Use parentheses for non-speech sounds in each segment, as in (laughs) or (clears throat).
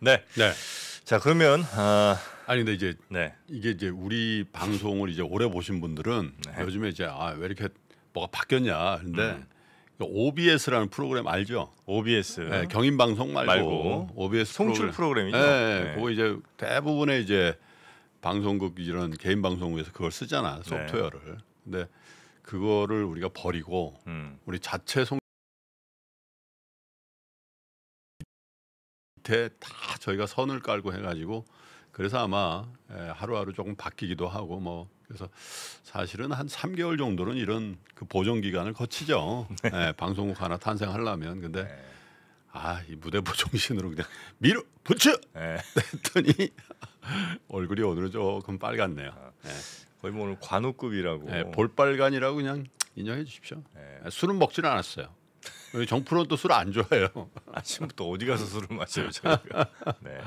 네. 네. 자 그러면 아, 아니 근데 이제 네. 이게 이제 우리 방송을 이제 오래 보신 분들은 네. 요즘에 이제 아 왜 이렇게 뭐가 바뀌었냐. 근데 음. OBS라는 프로그램 알죠? OBS 네, 경인 방송 말고, 말고 OBS 송출 프로그램. 프로그램이죠. 네, 네. 그거 이제 대부분의 이제 방송국 이런 개인 방송국에서 그걸 쓰잖아 소프트웨어를. 근데 그거를 우리가 버리고 음. 우리 자체 송 밑에 다 저희가 선을 깔고 해가지고 그래서 아마 예, 하루하루 조금 바뀌기도 하고 뭐 그래서 사실은 한 3개월 정도는 이런 그 보정 기간을 거치죠. 예, 방송국 하나 탄생하려면 근데 네. 아이 무대부 정신으로 그냥 밀어 붙여 네. 했더니 (laughs) 얼굴이 오늘은 조금 빨갛네요. 예, 거의 뭐 오늘 관우급이라고. 예, 볼빨간이라고 그냥 인정해 주십시오. 네. 예, 술은 먹지는 않았어요. 정프로는 또 술 안 좋아해요. (laughs) 아침부터 어디 가서 술을 마셔요 저희가. 네.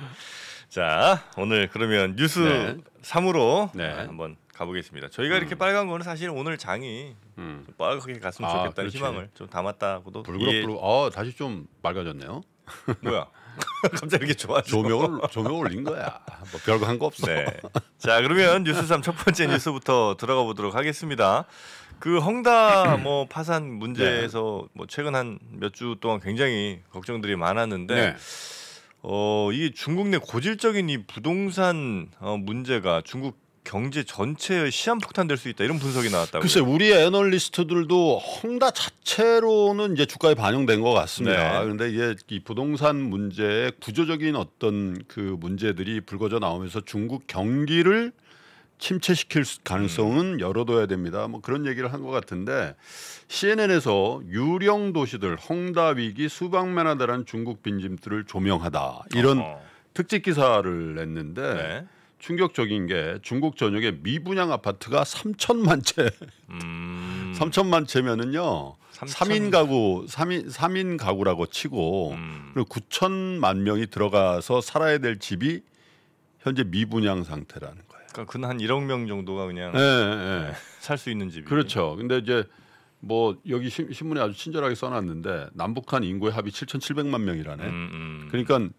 자 오늘 그러면 뉴스 네. 3으로 네. 한번 가보겠습니다. 저희가 이렇게 빨간 거는 사실 오늘 장이 음. 좀 빨갛게 갔으면 아, 좋겠다는 그렇지. 희망을 좀 담았다고도 불그럭불그럭. 어 다시 좀 맑아졌네요. 뭐야? (laughs) (laughs) 갑자기 이렇게 좋아져. 조명을 조명 올린 거야. 뭐 별거 한 거 없어. 네. 자 그러면 뉴스 3첫 번째 뉴스부터 들어가 보도록 하겠습니다. 그 헝다 뭐 파산 문제에서 뭐 최근 한 몇 주 동안 굉장히 걱정들이 많았는데 네. 어 이게 중국 내 고질적인 이 부동산 어, 문제가 중국 경제 전체의 시한폭탄 될 수 있다 이런 분석이 나왔다고요. 글쎄 우리 애널리스트들도 헝다 자체로는 이제 주가에 반영된 것 같습니다. 네. 그런데 이게 이 부동산 문제의 구조적인 어떤 그 문제들이 불거져 나오면서 중국 경기를 침체시킬 수- 가능성은 열어둬야 됩니다. 뭐 그런 얘기를 한 것 같은데 CNN에서 유령 도시들 헝다 위기 수박만하다라는 중국 빈집들을 조명하다 이런 어허. 특집 기사를 냈는데 네. 충격적인 게 중국 전역에 미분양 아파트가 3천만 채, 음. 3천만 채면은요. 삼천- 3인 가구, 3인 3인 가구라고 치고 음. 그리고 9천만 명이 들어가서 살아야 될 집이 현재 미분양 상태라는 거예요. 그러니까 근한 1억 명 정도가 그냥 예, 예, 예. 살수 있는 집이. 그렇죠. 근데 이제 뭐 여기 신- 신문에 아주 친절하게 써놨는데 남북한 인구의 합이 7,700만 명이라네. 음, 음. 그러니까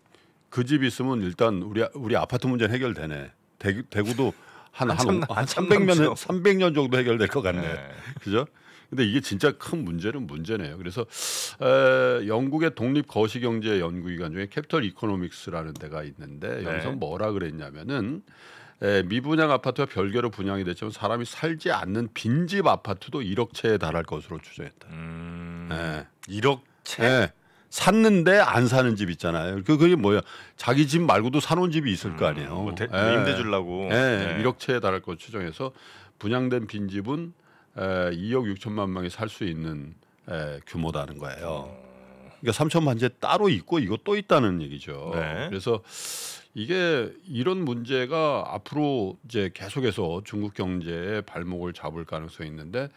그 집 있으면 일단 우리 우리 아파트 문제는 해결되네. 대구, 대구도 한한 한참- 한, 한참 300년 남죠. 300년 정도 해결될 것 같네. 네. 그죠? 근데 이게 진짜 큰 문제는 문제네요. 그래서 에, 영국의 독립 거시경제 연구기관 중에 캐피털 이코노믹스라는 데가 있는데 네. 여기서 뭐라 그랬냐면은 에, 미분양 아파트와 별개로 분양이 됐지만 사람이 살지 않는 빈집 아파트도 1억 채에 달할 것으로 추정했다. 음. 예. 1억 채. 예. 샀는데 안 사는 집 있잖아요. 그 그게 뭐야? 자기 집 말고도 사놓은 집이 있을 거 아니에요. 뭐 대, 예. 임대 주려고. 예, 네. 1억 채에 달할 것 추정해서 분양된 빈 집은 에, 2억 6천만 명이 살 수 있는 에, 규모다는 거예요. 그러니까 3천만 채 따로 있고 이거 또 있다는 얘기죠. 네. 그래서 이게 이런 문제가 앞으로 이제 계속해서 중국 경제에 발목을 잡을 가능성이 있는데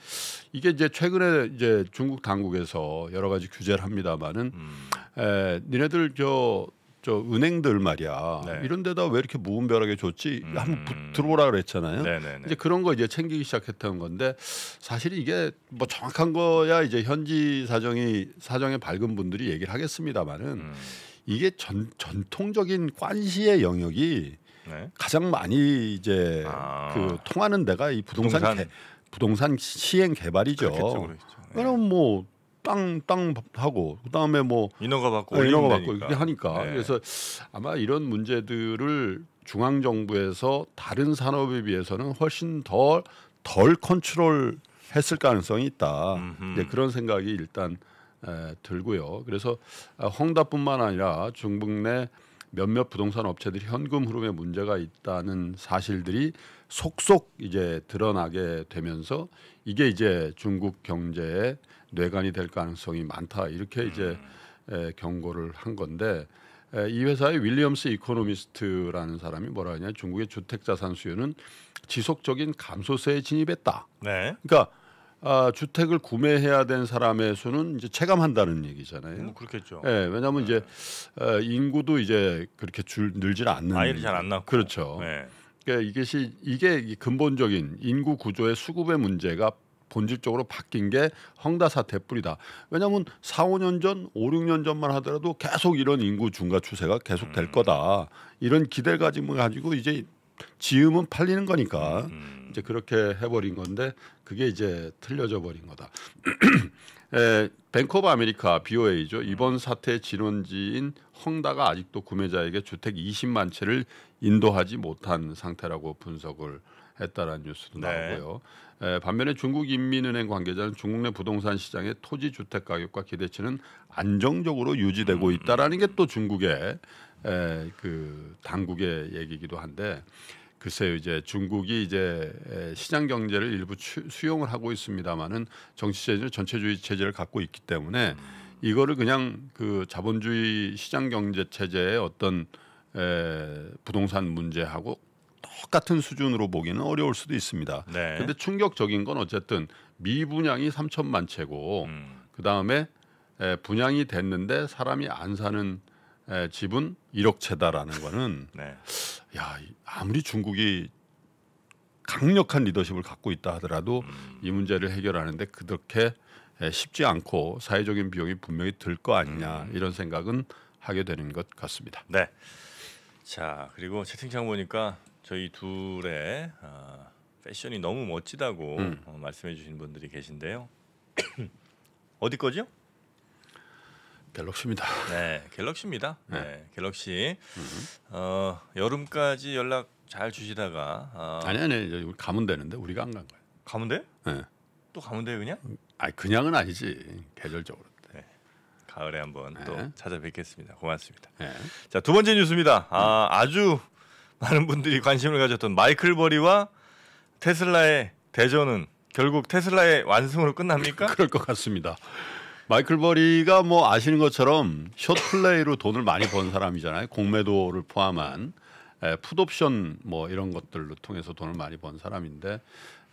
이게 이제 최근에 이제 중국 당국에서 여러 가지 규제를 합니다마는 음. 에, 니네들 저, 저 은행들 말이야 네. 이런 데다 왜 이렇게 무분별하게 줬지 음. 한번 부- 들어오라 그랬잖아요. 네네네. 이제 그런 거 이제 챙기기 시작했던 건데 사실 이게 뭐 정확한 거야 이제 현지 사정이 사정에 밝은 분들이 얘기를 하겠습니다마는 음. 이게 전 전통적인 관시의 영역이 네. 가장 많이 이제 아. 그 통하는 데가 이 부동산 부동산. 개, 부동산 시행 개발이죠. 그렇겠죠, 그렇죠. 네. 그럼 뭐 땅 땅 하고 그다음에 뭐 인허가 받고 네, 올리면 받고. 이렇게 하니까 네. 그래서 아마 이런 문제들을 중앙 정부에서 다른 산업에 비해서는 훨씬 더덜 컨트롤 했을 가능성이 있다. 이제 그런 생각이 일단 에, 들고요. 그래서 아, 헝다뿐만 아니라 중국 내 몇몇 부동산 업체들이 현금 흐름에 문제가 있다는 사실들이 속속 이제 드러나게 되면서 이게 이제 중국 경제에 뇌관이 될 가능성이 많다 이렇게 이제 에, 경고를 한 건데 에, 이 회사의 윌리엄스 이코노미스트라는 사람이 뭐라 하냐 중국의 주택 자산 수요는 지속적인 감소세에 진입했다. 네. 그러니까 아, 주택을 구매해야 된 사람의 수는 이제 체감한다는 얘기잖아요. 뭐 그렇겠죠. 예, 왜냐하면 이제 어, 인구도 이제 그렇게 줄 늘질 않는 아이를 잘 안 낳고. 그렇죠. 네. 그러니까 이것이 이게 이 근본적인 인구 구조의 수급의 문제가 본질적으로 바뀐 게 헝다 사태 뿌리다. 왜냐하면 4, 5년 전, 5, 6년 전만 하더라도 계속 이런 인구 증가 추세가 계속 될 거다. 이런 기대 가지고 가지고 이제 지으면 팔리는 거니까 음. 이제 그렇게 해버린 건데 그게 이제 틀려져 버린 거다. (clears throat) 에, 오브 아메리카 BOA죠. 이번 사태의 진원지인 헝다가 아직도 구매자에게 주택 20만 채를 인도하지 못한 상태라고 분석을 했다라는 뉴스도 네. 나오고요. 에, 반면에 중국 인민은행 관계자는 중국 내 부동산 시장의 토지 주택 가격과 기대치는 안정적으로 유지되고 있다라는 게 또 중국의 에, 그 당국의 얘기이기도 한데 글쎄요 이제 중국이 이제 에, 시장 경제를 일부 추- 수용을 하고 있습니다만은 정치 체제 전체주의 체제를 갖고 있기 때문에 이거를 그냥 그 자본주의 시장 경제 체제의 어떤 에, 부동산 문제하고 똑같은 수준으로 보기는 어려울 수도 있습니다. 네. 근데 충격적인 건 어쨌든 미분양이 3천만 채고 음. 그 다음에 분양이 됐는데 사람이 안 사는 에, 집은 1억 채다라는 거는 (laughs) 네. 야 이- 아무리 중국이 강력한 리더십을 갖고 있다 하더라도 음. 이 문제를 해결하는데 그렇게 에, 쉽지 않고 사회적인 비용이 분명히 들 거 아니냐 음. 이런 생각은 하게 되는 것 같습니다. 네. 자 그리고 채팅창 보니까 저희 둘의 아, 패션이 너무 멋지다고 음. 어, 말씀해 주신 분들이 계신데요. (clears throat) 어디 거죠? 갤럭시입니다. 네, 갤럭시입니다. 네, 네. 갤럭시. 어, 여름까지 연락 잘 주시다가 어, 아니 아니 우리 가면 되는데 우리가 안 간 거예요. 돼? 네. 또 돼요 그냥? 아니 그냥은 아니지 계절적으로. 가을에 한번 네. 또 찾아뵙겠습니다. 고맙습니다. 네. 자 두 번째 뉴스입니다. 아, 아주 많은 분들이 관심을 가졌던 마이클 버리와 테슬라의 대전은 결국 테슬라의 완승으로 끝납니까? (laughs) 그럴 것 같습니다. 마이클 버리가 뭐 아시는 것처럼 short play로 돈을 많이 번 사람이잖아요. 공매도를 포함한 에, 풋옵션 뭐 이런 것들로 통해서 돈을 많이 번 사람인데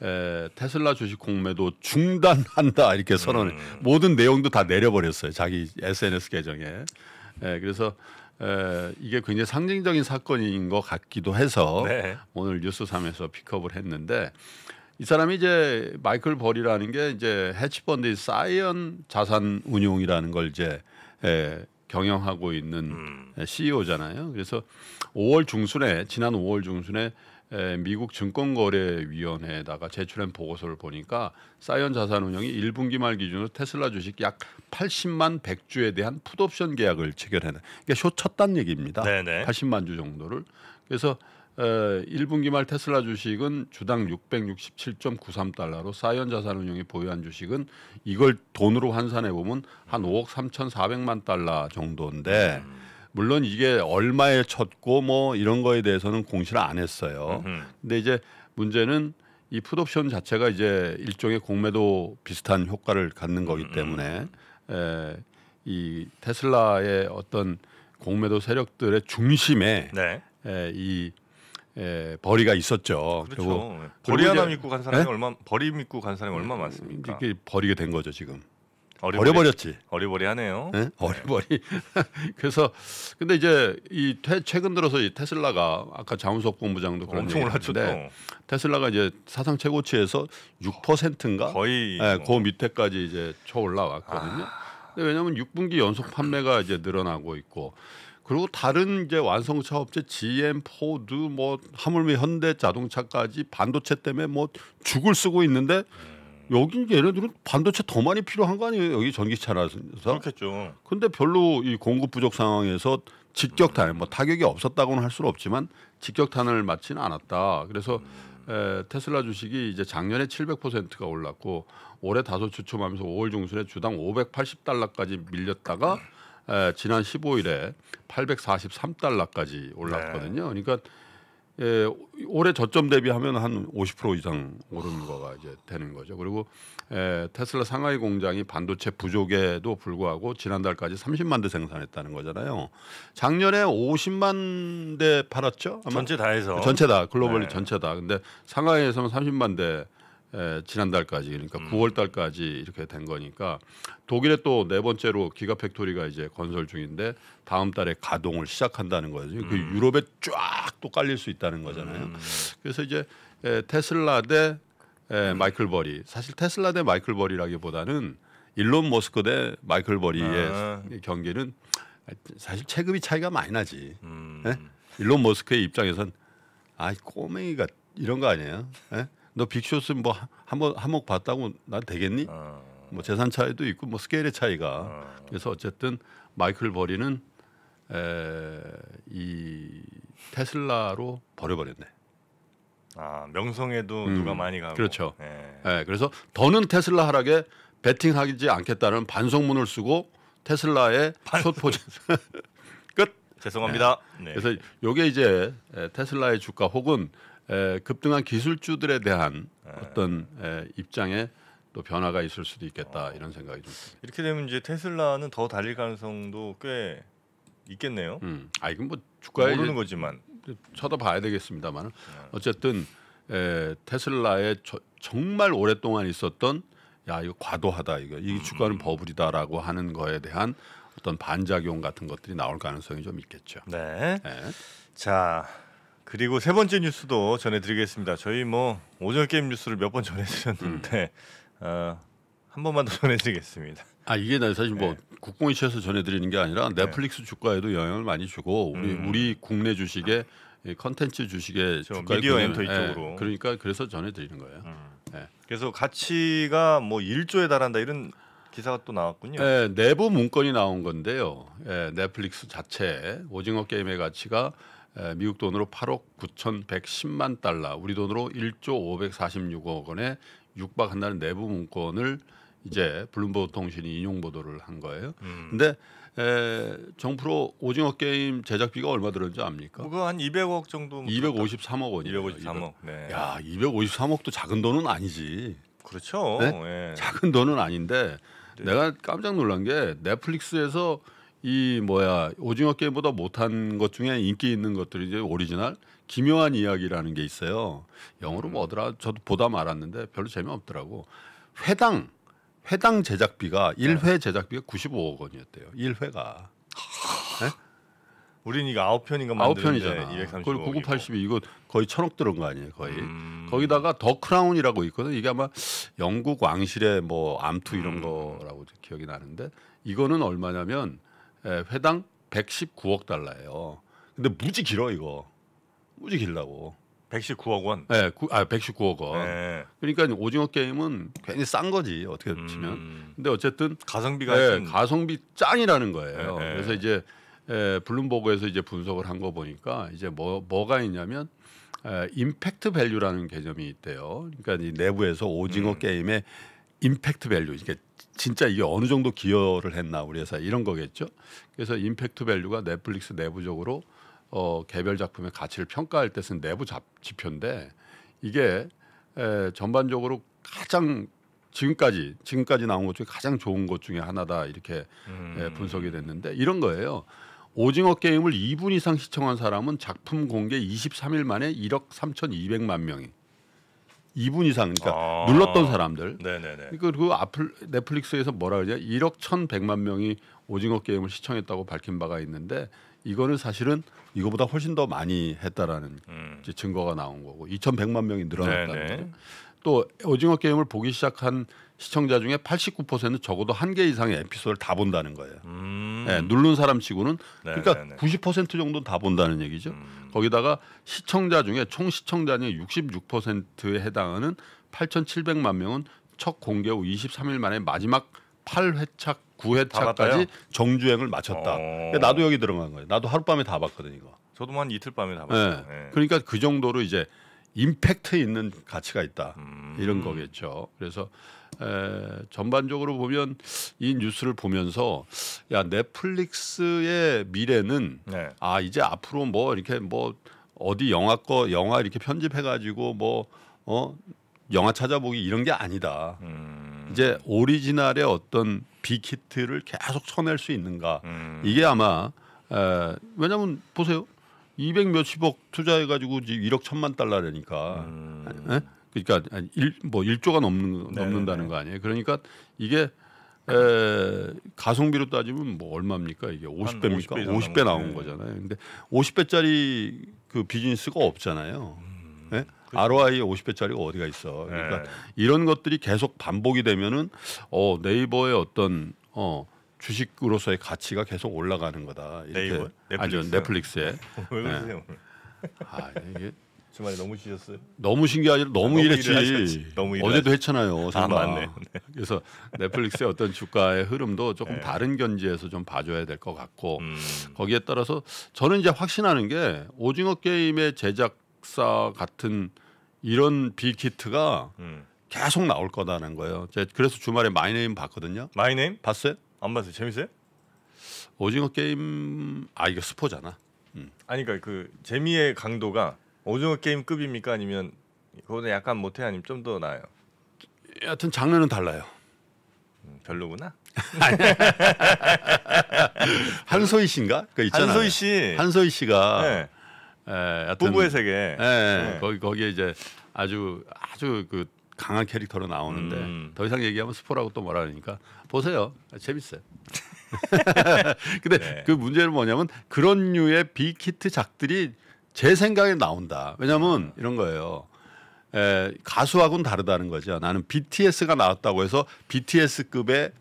에, 테슬라 주식 공매도 중단한다 이렇게 선언 음. 모든 내용도 다 내려버렸어요. 자기 SNS 계정에. 에, 그래서 에, 이게 굉장히 상징적인 사건인 것 같기도 해서 네. 오늘 뉴스 3에서 픽업을 했는데 이 사람이 이제 마이클 버리라는 게 이제 헤지펀드 사이언 자산 운용이라는 걸 이제 에, 경영하고 있는 음. CEO잖아요. 그래서 5월 중순에 지난 5월 중순에 에, 미국 증권거래위원회에다가 제출한 보고서를 보니까 사이언 자산운용이 1분기 말 기준으로 테슬라 주식 약 80만 100주에 대한 풋옵션 계약을 체결해내. 그러니까 쇼 쳤단 얘기입니다. 네네. 80만 주 정도를. 그래서 에, 1분기 말 테슬라 주식은 주당 667.93달러로 사이언 자산운용이 보유한 주식은 이걸 돈으로 환산해 보면 한 5억 3,400만 달러 정도인데 물론 이게 얼마에 쳤고 뭐 이런 거에 대해서는 공시를 안 했어요. 근데 이제 문제는 이 풋옵션 자체가 이제 일종의 공매도 비슷한 효과를 갖는 거기 때문에 에, 이 테슬라의 어떤 공매도 세력들의 중심에 네. 에, 이 에, 벌이가 있었죠. 그렇죠. 버리 그리고 하나 믿고 간 사람이 네? 얼마 버리 믿고 간 사람이 얼마 많습니까? 이게 버리게 된 거죠 지금. 어리버리 버려버렸지. 어리버리하네요. 예? 어리버리. (laughs) 그래서 근데 이제 이 퇴, 최근 들어서 이 테슬라가 아까 장우석 본부장도 그런 엄청 또. 테슬라가 이제 사상 최고치에서 6%인가 거의 예, 뭐. 그 밑에까지 이제 쳐 올라왔거든요. 아. 근데 왜냐하면 6분기 연속 판매가 이제 늘어나고 있고 그리고 다른 이제 완성차 업체 GM, 포드, 뭐 하물며 현대 자동차까지 반도체 때문에 뭐 죽을 쓰고 있는데 여기 얘네들은 반도체 더 많이 필요한 거 아니에요? 여기 전기차라서. 그렇겠죠. 근데 별로 이 공급 부족 상황에서 직격탄, 뭐 타격이 없었다고는 할 수는 없지만 직격탄을 맞지는 않았다. 그래서 에, 테슬라 주식이 이제 작년에 700%가 올랐고 올해 다소 주춤하면서 5월 중순에 주당 580달러까지 밀렸다가 에, 지난 15일에 843달러까지 올랐거든요. 그러니까 예, 올해 저점 대비하면 한 50% 이상 오른 거가 이제 되는 거죠. 그리고 에, 테슬라 상하이 공장이 반도체 부족에도 불구하고 지난달까지 30만 대 생산했다는 거잖아요. 작년에 50만 대 팔았죠? 아마 전체 다 해서 전체 다 globally 네. 전체 다. 근데 상하이에서는 30만 대 에, 지난달까지 그러니까 음. 9월달까지 이렇게 된 거니까 독일에 또 네 번째로 기가 팩토리가 이제 건설 중인데 다음 달에 가동을 시작한다는 거죠. 그 유럽에 쫙 또 깔릴 수 있다는 거잖아요. 음. 그래서 이제 에, 테슬라 대 에, 마이클 버리. 사실 테슬라 대 마이클 버리라기보다는 일론 머스크 대 마이클 버리의 아. 경기는 사실 체급이 차이가 많이 나지. 음. 예? 일론 머스크의 입장에선 아이 꼬맹이가 이런 거 아니에요? 예? 너 빅쇼트 뭐 한번 한몫 봤다고 난 되겠니? 어. 뭐 재산 차이도 있고 뭐 스케일의 차이가 어. 그래서 어쨌든 마이클 버리는 에, 이 테슬라로 버려버렸네. 아 명성에도 음, 누가 많이 가고. 그렇죠. 예. 예, 그래서 더는 테슬라 하락에 베팅하지 않겠다는 반성문을 쓰고 테슬라의 숏 포지 (laughs) (laughs) 끝. 죄송합니다. 네. 그래서 요게 이제 에, 테슬라의 주가 혹은 에, 급등한 기술주들에 대한 네. 어떤 에, 입장에 또 변화가 있을 수도 있겠다 이런 생각이 좀 듭니다. 이렇게 되면 이제 테슬라는 더 달릴 가능성도 꽤 있겠네요. 음, 아 이건 뭐 주가에 모르는 거지만. 쳐다봐야 되겠습니다만 어쨌든 에, 테슬라의 저- 정말 오랫동안 있었던 야 이거 과도하다 이거 이 주가는 버블이다라고 하는 거에 대한 어떤 반작용 같은 것들이 나올 가능성이 좀 있겠죠. 네. 예. 자 그리고 세 번째 뉴스도 전해드리겠습니다. 저희 뭐 오전 게임 뉴스를 몇 번 전해드렸는데 어, 한 번만 더 전해드리겠습니다. 아 이게 나 사실 뭐 네. 국공이치에서 전해드리는 게 아니라 넷플릭스 주가에도 영향을 많이 주고 우리 음. 우리 국내 주식의 이 컨텐츠 주식의 저 주가에 미디어 엔터 예, 이쪽으로. 그러니까 그래서 전해드리는 거예요. 예. 그래서 가치가 뭐 1조에 달한다 이런 기사가 또 나왔군요. 예, 내부 문건이 나온 건데요. 예, 넷플릭스 자체 오징어 게임의 가치가 예, 미국 돈으로 8억 9,110만 달러, 우리 돈으로 1조 546억 원에 육박한다는 내부 문건을 이제 블룸버그 통신이 인용 보도를 한 거예요. 음. 근데 에, 정프로 오징어 게임 제작비가 얼마 들었는지 압니까? 그거 한 200억 정도. 253억 원이에요. 253억. 네. 야, 253억도 작은 돈은 아니지. 그렇죠. 네? 예. 작은 돈은 아닌데 네. 내가 깜짝 놀란 게 넷플릭스에서 이 뭐야 오징어 게임보다 못한 것 중에 인기 있는 것들이 이제 오리지널 기묘한 이야기라는 게 있어요. 영어로 뭐더라? 저도 보다 말았는데 별로 재미없더라고. 회당 회당 제작비가 네. 1회 제작비가 95억 원이었대요. 1회가. 우린 이거 아홉 편인가 아홉 편이잖아. 230억. 그걸 9982 이거 거의 천억 들은 거 아니에요, 거의. 음. 거기다가 더 크라운이라고 있거든. 이게 아마 영국 왕실의 뭐 암투 이런 음. 거라고 기억이 나는데 이거는 얼마냐면 에, 회당 119억 달러예요. 근데 무지 길어 이거. 무지 길다고. 119억 원. 예, 구- 아 119억 원. 네. 그러니까 오징어 게임은 괜히 싼 거지 어떻게 치면. 음. 근데 어쨌든 가성비가 예, 하여튼 가성비 짱이라는 거예요. 네, 네. 그래서 이제 에, 블룸버그에서 이제 분석을 한 거 보니까 이제 뭐 뭐가 있냐면 에, impact value라는 개념이 있대요. 그러니까 이 내부에서 오징어 음. 게임의 impact value, 이게 진짜 이게 어느 정도 기여를 했나 우리 회사 이런 거겠죠. 그래서 impact value가 넷플릭스 내부적으로 어, 개별 작품의 가치를 평가할 때 쓴 내부 잡, 지표인데 이게 에, 전반적으로 가장 지금까지 지금까지 나온 것 중에 가장 좋은 것 중에 하나다 이렇게 음. 예, 분석이 됐는데 이런 거예요. 오징어 게임을 2분 이상 시청한 사람은 작품 공개 23일 만에 1억 3,200만 명이 2분 이상 그러니까 아. 눌렀던 사람들. 네네네. 그리고 아플 넷플릭스에서 뭐라 그러냐 1억 1,100만 명이 오징어 게임을 시청했다고 밝힌 바가 있는데 이거는 사실은 이거보다 훨씬 더 많이 했다라는 음. 이제 증거가 나온 거고 2,100만 명이 늘어났다는. 거죠. 또 오징어 게임을 보기 시작한 시청자 중에 89%는 적어도 한 개 이상의 에피소드를 다 본다는 거예요. 음. 예, 누른 사람 치고는 네, 그러니까 네, 네. 90% 정도는 다 본다는 얘기죠. 음. 거기다가 시청자 중에 총 시청자 중에 66%에 해당하는 8,700만 명은 첫 공개 후 23일 만에 마지막 8회차, 다 봤다요? 9회차까지 정주행을 마쳤다. 어. 그러니까 나도 여기 들어간 거예요. 나도 하룻밤에 다 봤거든 이거. 저도 한 이틀 밤에 다 예. 봤어요. 예. 그러니까 그 정도로 이제 임팩트 있는 가치가 있다. 음. 이런 거겠죠. 그래서 에, 전반적으로 보면 이 뉴스를 보면서 야 넷플릭스의 미래는 네. 아 이제 앞으로 뭐 이렇게 뭐 어디 영화 거 영화 이렇게 편집해 가지고 뭐어 영화 찾아보기 이런 게 아니다. 음. 이제 오리지널의 어떤 빅히트를 계속 쳐낼 수 있는가 음. 이게 아마 에, 왜냐면 보세요 200 몇십억 투자해 가지고 1억 천만 달러라니까 음. 예? 그러니까 한 일, 뭐 1조가 넘는 네네네. 넘는다는 거 아니에요. 그러니까 이게 에, 가성비로 따지면 뭐 얼마입니까? 이게 50배입니까? 50배 이상 50배 나온 나오네. 거잖아요. 근데 50배짜리 그 비즈니스가 없잖아요. 음. 예? ROI 50배짜리가 어디가 있어. 그러니까 네. 이런 것들이 계속 반복이 되면은 어 네이버의 어떤 어 주식으로서의 가치가 계속 올라가는 거다. 이렇게? 아죠 넷플릭스요? 넷플릭스에 (laughs) 왜 그러세요? 오늘? 아, 이게 주말에 너무 쉬셨어요? 너무 신기하지 너무, 너무 일했지. 너무 어제도 했잖아요. 설마. 맞네. 그래서 넷플릭스의 어떤 주가의 흐름도 조금 네. 다른 견지에서 좀 봐줘야 될 것 같고 음. 거기에 따라서 저는 이제 확신하는 게 오징어 게임의 제작사 같은 이런 big hit가 음. 계속 나올 거다는 거예요. 그래서 주말에 마이네임 봤거든요. 마이네임? 봤어요? 안 봤어요. 재밌어요? 오징어 게임 아 이거 스포잖아. 아니 그러니까 그 재미의 강도가 오징어 게임 급입니까 아니면 그거보다 약간 못해 아니면 좀 더 나아요? 여하튼 장르는 달라요. 음, 별로구나. (laughs) 한소희 씨인가? 그 있잖아요. 한소희 씨. 한소희 씨가 네. 에, 여하튼 부부의 세계. 예, 네. 거기 거기에 이제 아주 아주 그 강한 캐릭터로 나오는데 음. 더 이상 얘기하면 스포라고 또 뭐라 그러니까 보세요. 재밌어요. (laughs) 근데 네. 그 문제는 뭐냐면 그런 류의 빅히트 작들이 제 생각에 나온다. 왜냐면 이런 거예요. 에, 가수하고는 다르다는 거죠. 나는 BTS가 나왔다고 해서 BTS급의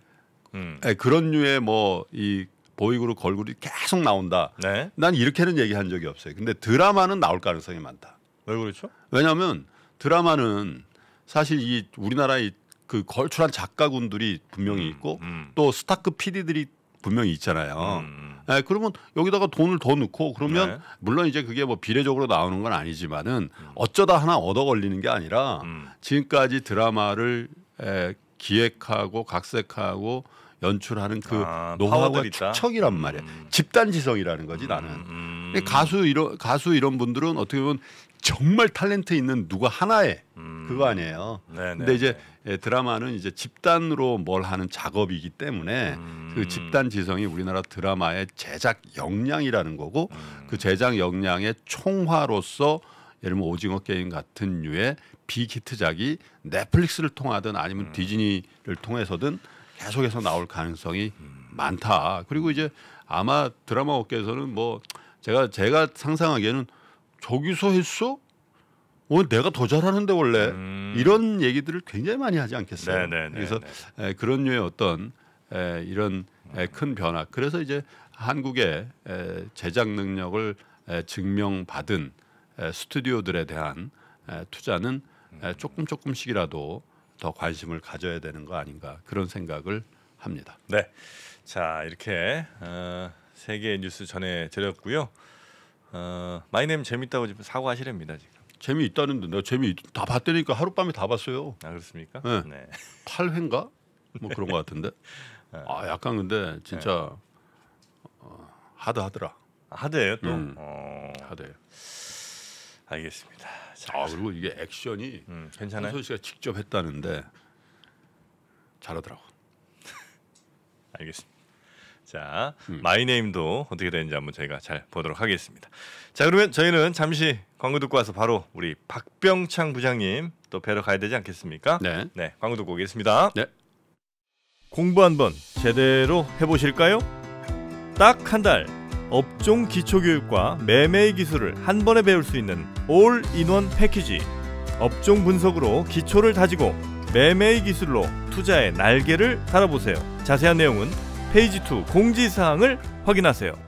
음. 그런 류의 뭐 이 보이그룹 걸그룹이 계속 나온다. 네. 난 이렇게는 얘기한 적이 없어요. 근데 드라마는 나올 가능성이 많다. 왜 그렇죠? 왜냐하면 드라마는 사실 이 우리나라의 그 걸출한 작가군들이 분명히 있고 음. 또 스타급 PD들이 분명히 있잖아요. 음. 예, 그러면 여기다가 돈을 더 넣고 그러면 네. 물론 이제 그게 뭐 비례적으로 나오는 건 아니지만은 어쩌다 하나 얻어 걸리는 게 아니라 음. 지금까지 드라마를 에, 기획하고 각색하고 연출하는 그 아, 노하우가? 축척이란 말이야. 음. 집단 지성이라는 거지 나는. 음. 근데 가수 이런 가수 이런 분들은 어떻게 보면 정말 탤런트 있는 누가 하나의 음. 그거 아니에요. 네, 근데 네, 이제 네. 예, 드라마는 이제 집단으로 뭘 하는 작업이기 때문에 음. 그 집단 지성이 우리나라 드라마의 제작 역량이라는 거고 음. 그 제작 역량의 총화로서 예를 들면 오징어 게임 같은 류의 빅히트작이 넷플릭스를 통하든 아니면 음. 디즈니를 통해서든 계속해서 나올 가능성이 음. 많다. 그리고 이제 아마 드라마 업계에서는 뭐 제가 제가 상상하기에는 저기서 했어? 어, 내가 더 잘하는데 원래 음. 이런 얘기들을 굉장히 많이 하지 않겠어요. 네, 네, 네, 그래서 네. 에, 그런 류의 어떤 에, 이런 에, 큰 변화. 그래서 이제 한국의 에, 제작 능력을 에, 증명받은 에, 스튜디오들에 대한 에, 투자는 에, 조금 조금씩이라도 더 관심을 가져야 되는 거 아닌가 그런 생각을 합니다. 네. 자 이렇게 어, 세 개의 뉴스 전해 드렸고요. 어, 마이네임 재밌다고 지금 사과하시렵니다 지금. 재미 있다는데 내가 재미 다 봤다니까 하룻밤에 다 봤어요. 아 그렇습니까? 네. 네. 8회인가? 뭐 그런 것 같은데. (laughs) 네. 아 약간 근데 진짜 어, 하드하더라. 하드예요 또. 음. 어, 하드. 알겠습니다. 자, 아 그리고 이게 액션이 음, 괜찮아요? 한소희 씨가 직접 했다는데 잘하더라고. (laughs) 알겠습니다. 자, 음. 마이네임도 어떻게 되는지 한번 저희가 잘 보도록 하겠습니다. 자, 그러면 저희는 잠시 광고 듣고 와서 바로 우리 박병창 부장님 또 뵈러 가야 되지 않겠습니까? 네. 네, 광고 듣고 오겠습니다. 네. 공부 한번 제대로 해보실까요? 딱 한 달 업종 기초 교육과 매매의 기술을 한 번에 배울 수 있는 올인원 패키지. 업종 분석으로 기초를 다지고 매매의 기술로 투자의 날개를 달아보세요. 자세한 내용은 페이지 2 공지사항을 확인하세요.